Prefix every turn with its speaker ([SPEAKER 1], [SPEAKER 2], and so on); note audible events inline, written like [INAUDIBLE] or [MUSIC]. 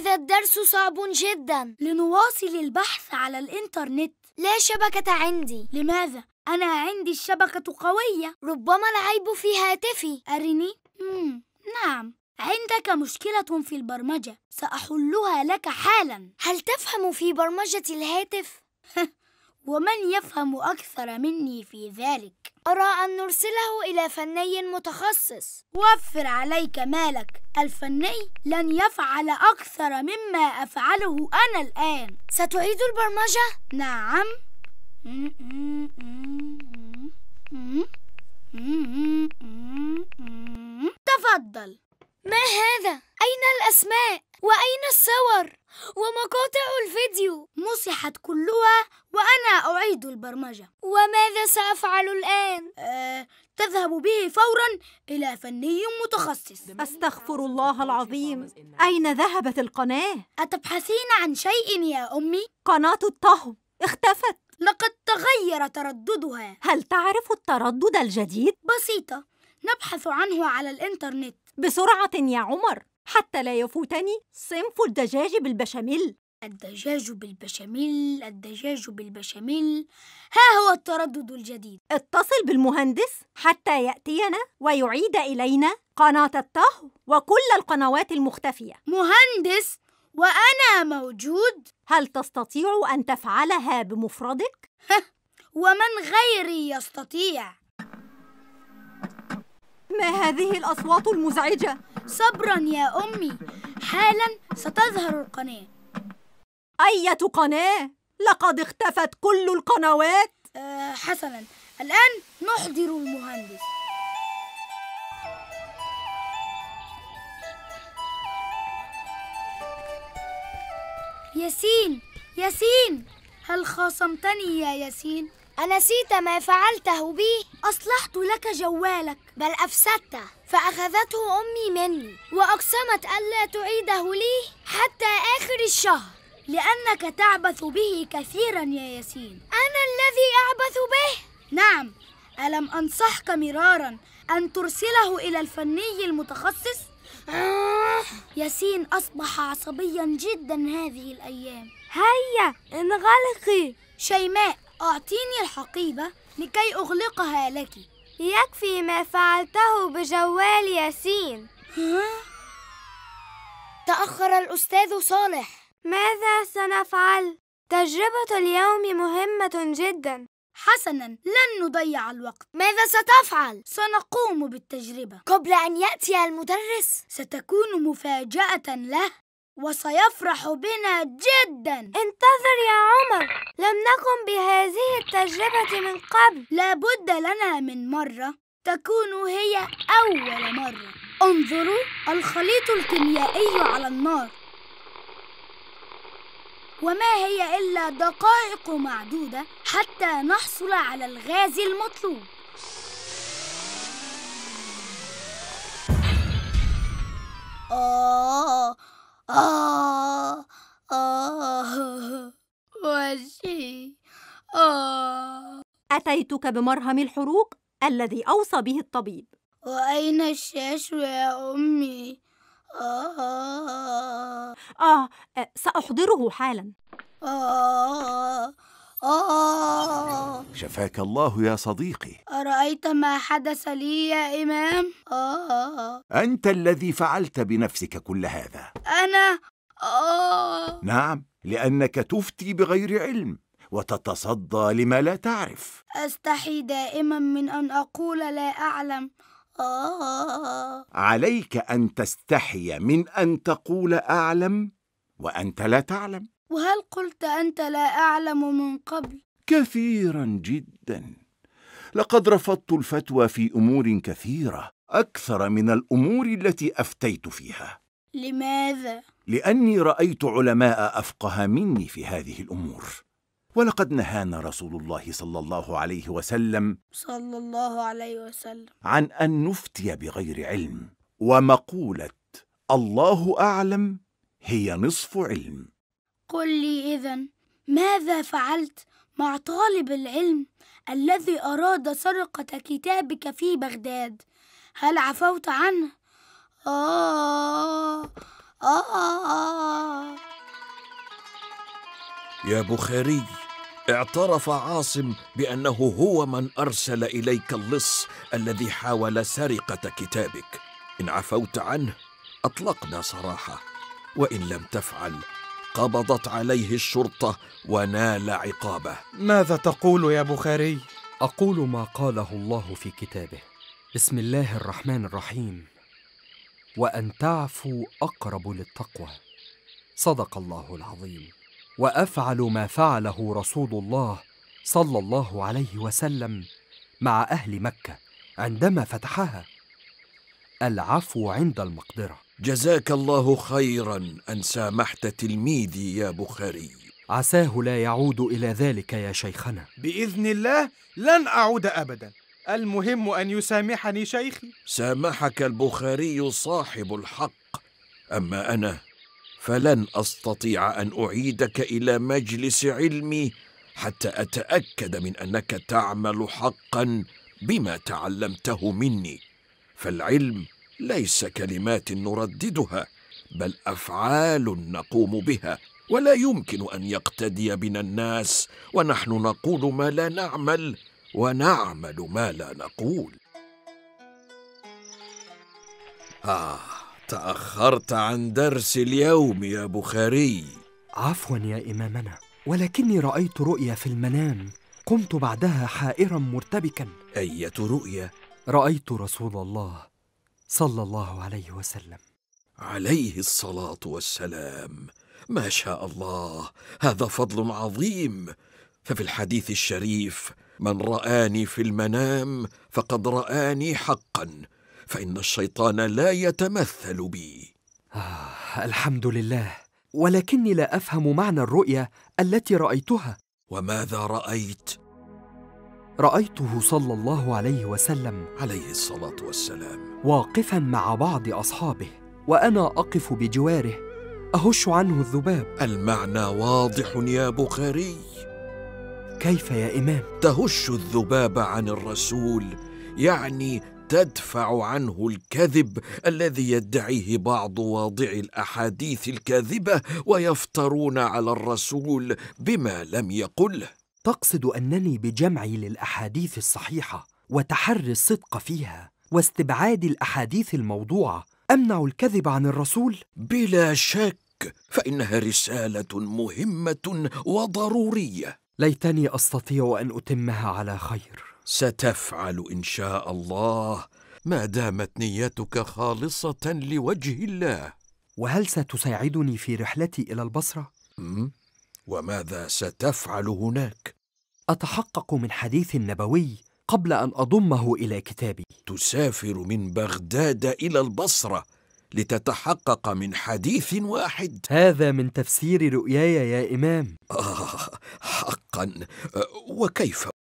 [SPEAKER 1] هذا الدرس صعب جدا
[SPEAKER 2] لنواصل البحث على الإنترنت
[SPEAKER 1] لا شبكة عندي
[SPEAKER 2] لماذا؟ أنا عندي الشبكة قوية
[SPEAKER 1] ربما العيب في هاتفي
[SPEAKER 2] أرني؟ مم. نعم عندك مشكلة في البرمجة سأحلها لك حالا
[SPEAKER 1] هل تفهم في برمجة الهاتف؟ [LAUGHS]
[SPEAKER 2] ومن يفهم أكثر مني في ذلك؟
[SPEAKER 1] أرى أن نرسله إلى فني متخصص
[SPEAKER 2] وفر عليك مالك الفني لن يفعل أكثر مما أفعله أنا الآن
[SPEAKER 1] ستعيد البرمجة؟
[SPEAKER 2] نعم تفضل
[SPEAKER 1] ما هذا؟ أين الأسماء؟ وأين الصور؟ ومقاطع الفيديو؟
[SPEAKER 2] مسحت كلها أعيد البرمجة.
[SPEAKER 1] وماذا سأفعل الآن؟
[SPEAKER 2] أه، تذهب به فورا إلى فني متخصص.
[SPEAKER 3] أستغفر الله العظيم. أين ذهبت القناة؟
[SPEAKER 2] أتبحثين عن شيء يا أمي؟
[SPEAKER 3] قناة الطهو. اختفت.
[SPEAKER 2] لقد تغير ترددها.
[SPEAKER 3] هل تعرف التردد الجديد؟
[SPEAKER 2] بسيطة. نبحث عنه على الإنترنت.
[SPEAKER 3] بسرعة يا عمر. حتى لا يفوتني صنف الدجاج بالبشاميل.
[SPEAKER 2] الدجاج بالبشاميل الدجاج بالبشاميل. ها هو التردد الجديد.
[SPEAKER 3] اتصل بالمهندس حتى يأتينا ويعيد إلينا قناة الطهو وكل القنوات المختفية.
[SPEAKER 2] مهندس وأنا موجود.
[SPEAKER 3] هل تستطيع أن تفعلها بمفردك؟
[SPEAKER 2] ومن غيري يستطيع.
[SPEAKER 3] ما هذه الأصوات المزعجة؟
[SPEAKER 2] صبرا يا أمي. حالا ستظهر القناة.
[SPEAKER 3] أية قناة؟ لقد اختفت كل القنوات
[SPEAKER 2] أه حسنا الآن نحضر المهندس ياسين ياسين هل خاصمتني يا ياسين؟
[SPEAKER 1] أنسيت ما فعلته بي؟
[SPEAKER 2] أصلحت لك جوالك
[SPEAKER 1] بل أفسدته فأخذته أمي مني وأقسمت ألا تعيده لي حتى آخر الشهر
[SPEAKER 2] لأنك تعبث به كثيرا يا ياسين
[SPEAKER 1] أنا الذي أعبث به؟
[SPEAKER 2] نعم ألم أنصحك مرارا أن ترسله إلى الفني المتخصص؟
[SPEAKER 1] آه.
[SPEAKER 2] ياسين أصبح عصبيا جدا هذه الأيام
[SPEAKER 1] هيا انغلقي
[SPEAKER 2] شيماء أعطيني الحقيبة لكي أغلقها لك
[SPEAKER 1] يكفي ما فعلته بجوال ياسين؟ تأخر الأستاذ صالح ماذا سنفعل؟ تجربة اليوم مهمة جدا.
[SPEAKER 2] حسنا لن نضيع الوقت.
[SPEAKER 1] ماذا ستفعل؟
[SPEAKER 2] سنقوم بالتجربة.
[SPEAKER 1] قبل أن يأتي المدرس.
[SPEAKER 2] ستكون مفاجأة له وسيفرح بنا جدا.
[SPEAKER 1] انتظر يا عمر. لم نقم بهذه التجربة من قبل.
[SPEAKER 2] لابد لنا من مرة تكون هي أول مرة. انظروا الخليط الكيميائي على النار. وما هي إلا دقائق معدودة حتى نحصل على الغاز المطلوب. آه آه آه وجهي. آه.
[SPEAKER 3] أتيتك بمرهم الحروق؟ الذي أوصى به الطبيب.
[SPEAKER 2] وأين الشاش يا أمي؟ آه
[SPEAKER 3] آه سأحضره حالا.
[SPEAKER 2] آه آه
[SPEAKER 4] شفاك الله يا صديقي.
[SPEAKER 2] أرأيت ما حدث لي يا إمام؟ آه
[SPEAKER 4] أنت الذي فعلت بنفسك كل هذا.
[SPEAKER 2] أنا؟ آه
[SPEAKER 4] نعم لأنك تفتي بغير علم وتتصدى لما لا تعرف.
[SPEAKER 2] أستحي دائما من أن أقول لا أعلم. آه
[SPEAKER 4] عليك أن تستحي من أن تقول أعلم وأنت لا تعلم
[SPEAKER 2] وهل قلت أنت لا أعلم من قبل؟
[SPEAKER 4] كثيرا جدا لقد رفضت الفتوى في أمور كثيرة أكثر من الأمور التي أفتيت فيها
[SPEAKER 2] لماذا؟
[SPEAKER 4] لأني رأيت علماء أفقه مني في هذه الأمور ولقد نهانا رسول الله صلى الله عليه وسلم
[SPEAKER 2] صلى الله عليه وسلم.
[SPEAKER 4] عن أن نفتي بغير علم ومقولة الله أعلم هي نصف علم.
[SPEAKER 2] قل لي إذا ماذا فعلت مع طالب العلم الذي أراد سرقة كتابك في بغداد؟ هل عفوت عنه؟ آه آه.
[SPEAKER 5] يا بخاري اعترف عاصم بأنه هو من أرسل إليك اللص الذي حاول سرقة كتابك. إن عفوت عنه أطلقنا سراحه وإن لم تفعل قبضت عليه الشرطة ونال عقابه.
[SPEAKER 6] ماذا تقول يا بخاري؟
[SPEAKER 7] أقول ما قاله الله في كتابه. بسم الله الرحمن الرحيم. وأن تعفوا أقرب للتقوى. صدق الله العظيم. وأفعل ما فعله رسول الله صلى الله عليه وسلم مع أهل مكة عندما فتحها. العفو عند المقدرة.
[SPEAKER 5] جزاك الله خيرا أن سامحت تلميذي يا بخاري.
[SPEAKER 7] عساه لا يعود إلى ذلك يا شيخنا.
[SPEAKER 6] بإذن الله لن أعود ابدا. المهم أن يسامحني شيخي.
[SPEAKER 5] سامحك البخاري صاحب الحق. أما أنا فلن أستطيع أن أعيدك إلى مجلس علمي حتى أتأكد من أنك تعمل حقا بما تعلمته مني. فالعلم ليس كلمات نرددها بل أفعال نقوم بها ولا يمكن أن يقتدي بنا الناس ونحن نقول ما لا نعمل ونعمل ما لا نقول. آه. تأخرت عن درس اليوم يا بخاري.
[SPEAKER 7] عفوا يا إمامنا ولكني رأيت رؤيا في المنام. قمت بعدها حائرا مرتبكا.
[SPEAKER 5] أية رؤيا؟
[SPEAKER 7] رأيت رسول الله صلى الله عليه وسلم.
[SPEAKER 5] عليه الصلاة والسلام. ما شاء الله هذا فضل عظيم. ففي الحديث الشريف من رآني في المنام فقد رآني حقا. فإن الشيطان لا يتمثل بي.
[SPEAKER 7] آه الحمد لله. ولكني لا أفهم معنى الرؤيا التي رأيتها.
[SPEAKER 5] وماذا رأيت؟
[SPEAKER 7] رأيته صلى الله عليه وسلم.
[SPEAKER 5] عليه الصلاة والسلام.
[SPEAKER 7] واقفا مع بعض أصحابه وأنا أقف بجواره أهش عنه الذباب.
[SPEAKER 5] المعنى واضح يا بخاري.
[SPEAKER 7] كيف يا إمام؟
[SPEAKER 5] تهش الذباب عن الرسول يعني تدفع عنه الكذب الذي يدعيه بعض واضعي الأحاديث الكاذبة ويفترون على الرسول بما لم يقله
[SPEAKER 7] تقصد أنني بجمعي للأحاديث الصحيحة وتحري الصدق فيها واستبعاد الأحاديث الموضوعة أمنع الكذب عن الرسول؟
[SPEAKER 5] بلا شك فإنها رسالة مهمة وضرورية.
[SPEAKER 7] ليتني أستطيع أن أتمها على خير.
[SPEAKER 5] ستفعل إن شاء الله. ما دامت نيتك خالصة لوجه الله.
[SPEAKER 7] وهل ستساعدني في رحلتي إلى
[SPEAKER 5] البصرة? وماذا ستفعل هناك؟
[SPEAKER 7] أتحقق من حديث نبوي قبل أن أضمه إلى كتابي.
[SPEAKER 5] تسافر من بغداد إلى البصرة لتتحقق من حديث واحد.
[SPEAKER 7] هذا من تفسير رؤياي يا إمام.
[SPEAKER 5] آه حقا. أه، وكيف؟